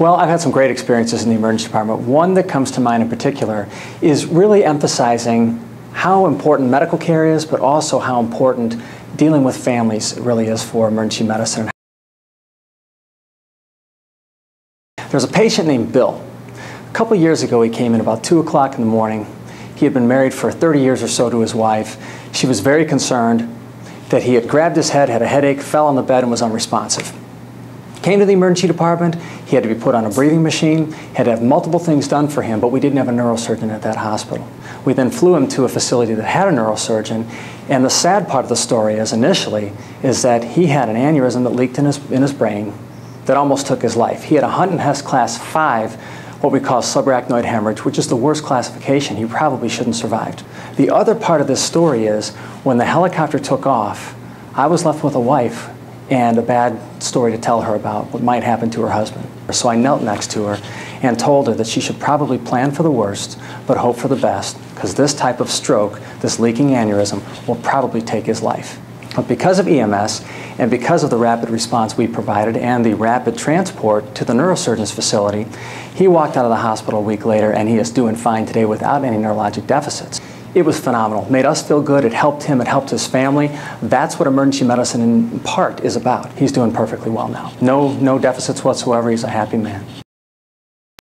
Well, I've had some great experiences in the emergency department. One that comes to mind in particular is really emphasizing how important medical care is, but also how important dealing with families really is for emergency medicine. There's a patient named Bill. A couple years ago, he came in about 2 o'clock in the morning. He had been married for 30 years or so to his wife. She was very concerned that he had grabbed his head, had a headache, fell on the bed, and was unresponsive. Came to the emergency department. He had to be put on a breathing machine, had to have multiple things done for him, but we didn't have a neurosurgeon at that hospital. We then flew him to a facility that had a neurosurgeon, and the sad part of the story is initially is that he had an aneurysm that leaked in his, in his brain that almost took his life. He had a Hunt and Hess class 5, what we call subarachnoid hemorrhage, which is the worst classification. He probably shouldn't have survived. The other part of this story is when the helicopter took off, I was left with a wife and a bad story to tell her about what might happen to her husband. So I knelt next to her and told her that she should probably plan for the worst, but hope for the best, because this type of stroke, this leaking aneurysm, will probably take his life. But because of EMS and because of the rapid response we provided and the rapid transport to the neurosurgeon's facility, he walked out of the hospital a week later and he is doing fine today without any neurologic deficits. It was phenomenal. Made us feel good. It helped him. It helped his family. That's what emergency medicine in part is about. He's doing perfectly well now. No, no deficits whatsoever. He's a happy man.